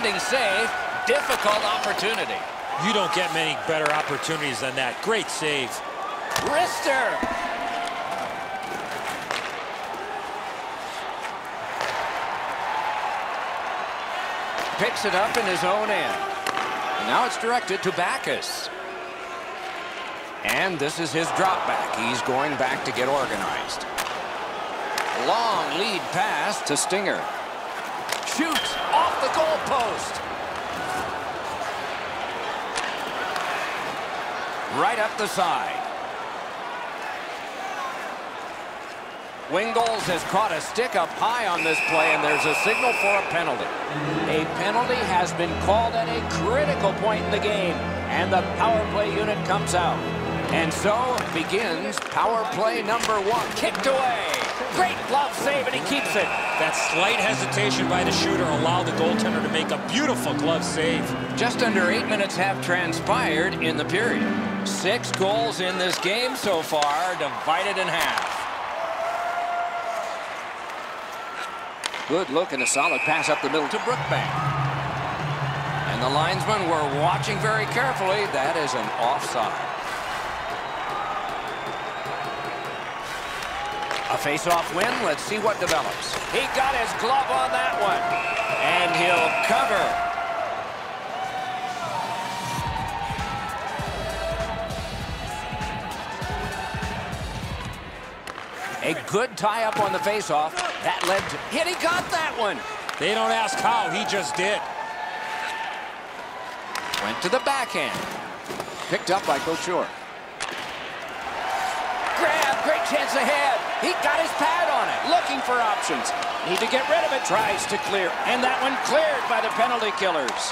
Outstanding save. Difficult opportunity. You don't get many better opportunities than that. Great save. Rister. Picks it up in his own end. And now it's directed to Backes. And this is his drop back. He's going back to get organized. Long lead pass to Stinger. Shoots the goalpost. Right up the side. Wingels has caught a stick up high on this play, and there's a signal for a penalty. A penalty has been called at a critical point in the game, and the power play unit comes out. And so begins power play number one. Kicked away. Great glove save, and he keeps it. That slight hesitation by the shooter allowed the goaltender to make a beautiful glove save. Just under eight minutes have transpired in the period. Six goals in this game so far, divided in half. Good look and a solid pass up the middle to Brookbank. And the linesmen were watching very carefully. That is an offside. A face-off win. Let's see what develops. He got his glove on that one. And he'll cover. A good tie-up on the face-off. That led to... Hit, he got that one. They don't ask how, he just did. Went to the backhand. Picked up by great chance ahead. He got his pad on it, looking for options. Need to get rid of it, tries to clear. And that one cleared by the penalty killers.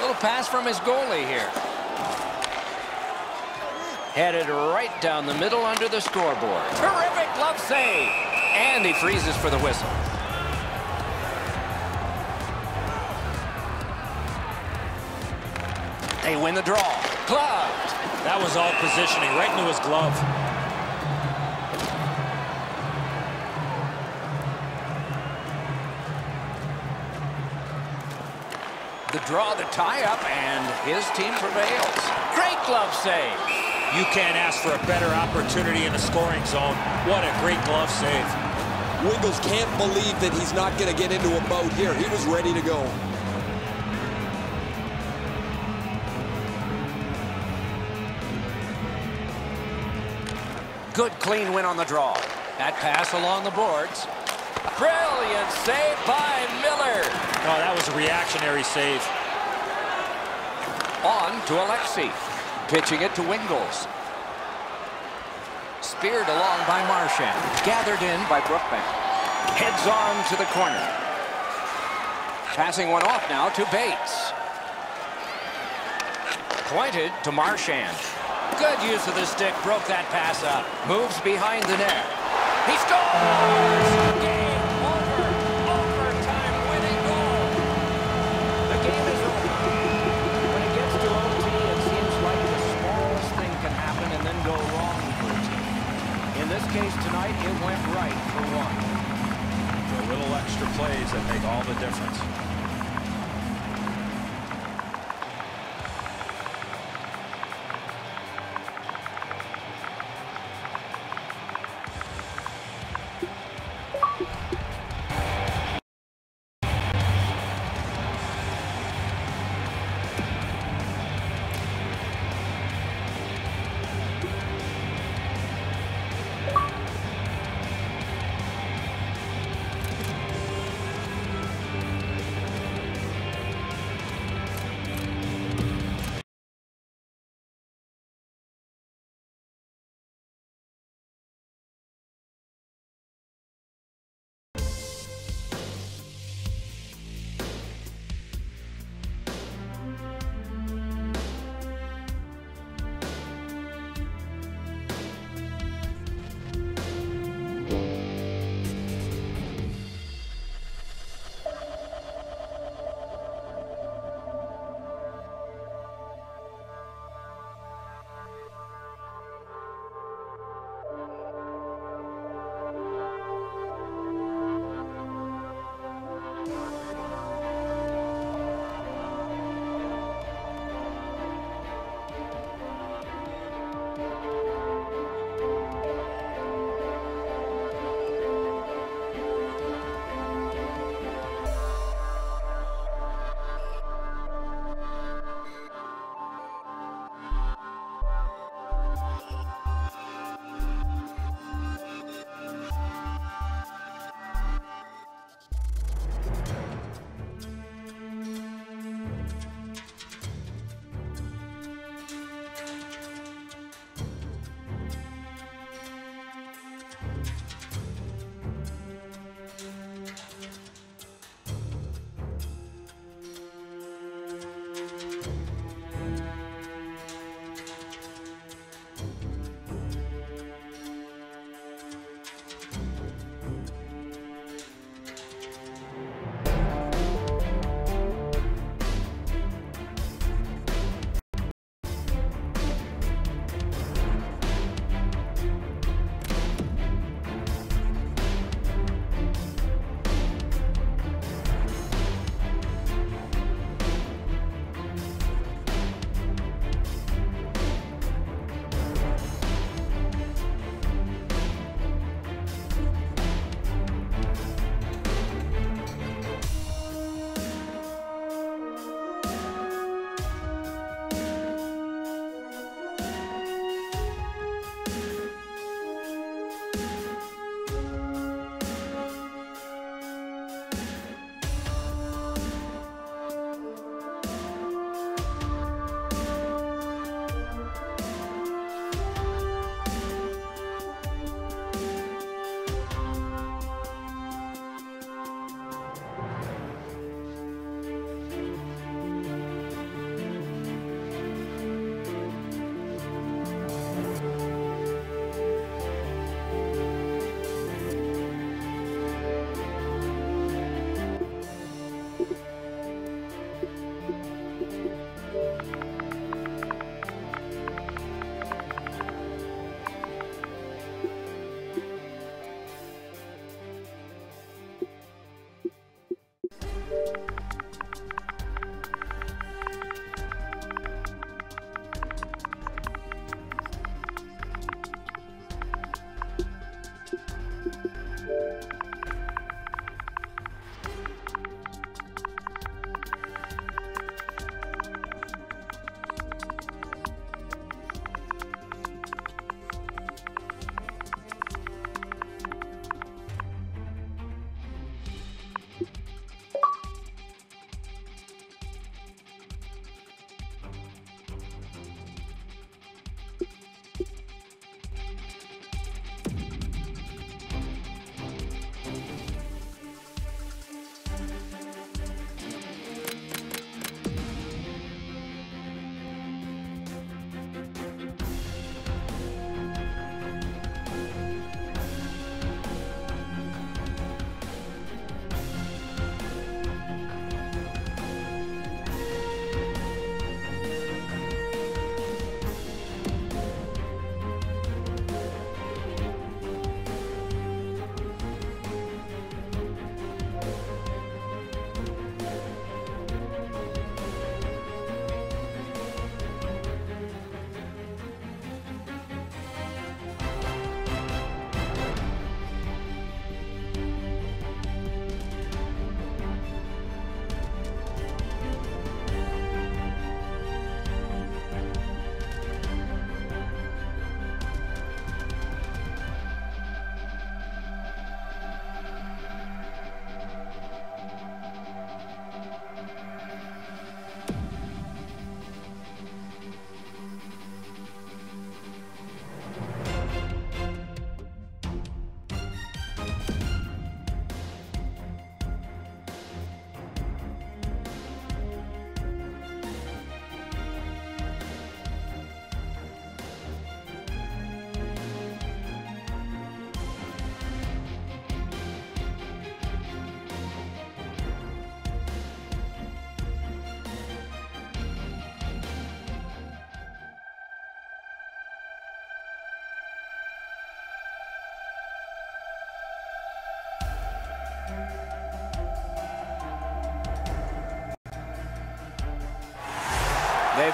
Little pass from his goalie here. Headed right down the middle under the scoreboard. Terrific glove save. And he freezes for the whistle. They win the draw. Gloved. That was all positioning, right into his glove. The draw, the tie-up, and his team prevails. Great glove save. You can't ask for a better opportunity in the scoring zone. What a great glove save. Wingels can't believe that he's not going to get into a boat here. He was ready to go. Good clean win on the draw. That pass along the boards. Brilliant save by Miller. Oh, that was a reactionary save. On to Alexi. Pitching it to Wingels. Speared along by Marchand. Gathered in by Brookbank. Heads on to the corner. Passing one off now to Bates. Pointed to Marchand. Good use of the stick. Broke that pass up. Moves behind the net. He scores! Game over. Overtime winning goal. The game is over. When it gets to OT, it seems like the smallest thing can happen and then go wrong for a team. In this case tonight, it went right for one. The little extra plays that make all the difference.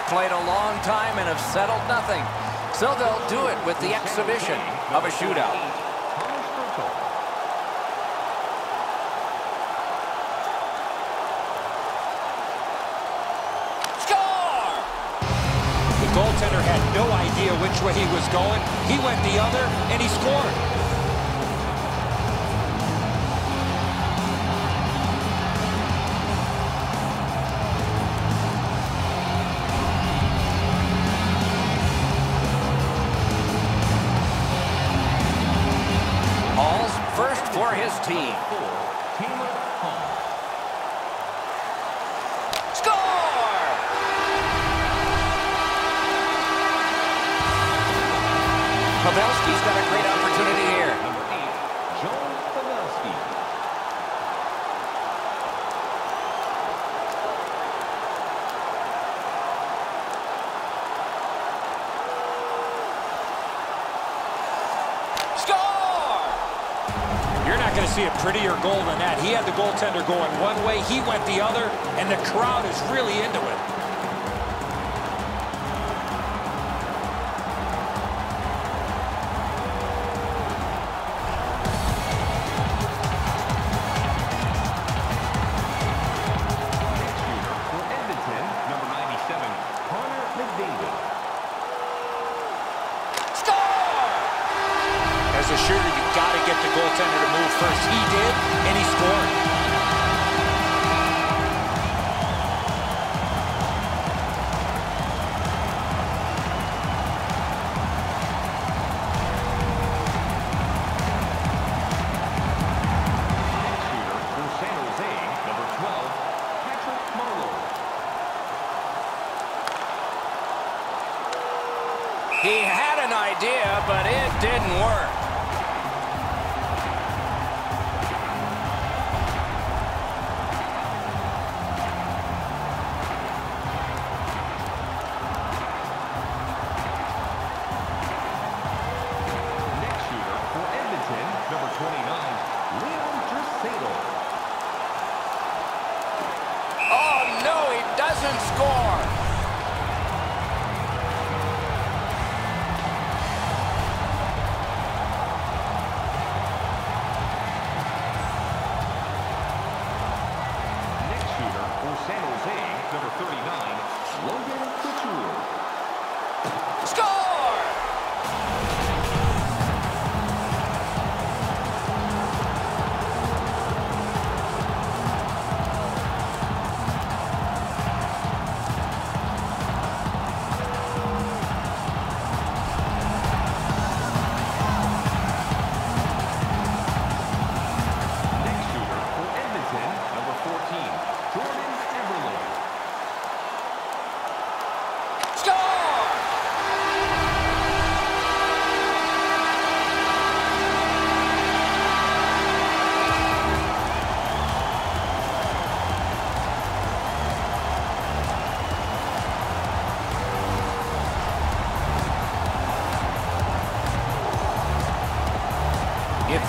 They've played a long time and have settled nothing. So they'll do it with the exhibition of a shootout. Goaltender had no idea which way he was going. He went the other, and he scored. Team. Prettier goal than that. He had the goaltender going one way, he went the other, and the crowd is really into it. Goaltender to move first. He did, and he scored. Next shooter for San Jose, number 12, Patrick Marleau. He had an idea, but it didn't work.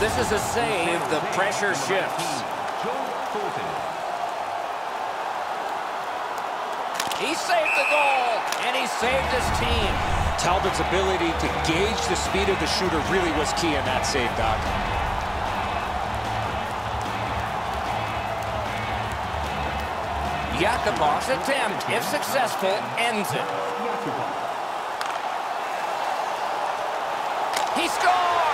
This is a save, the pressure shifts. He saved the goal, and he saved his team. Talbot's ability to gauge the speed of the shooter really was key in that save, Doc. Yakupov's attempt, if successful, ends it. Yakupov. He scores!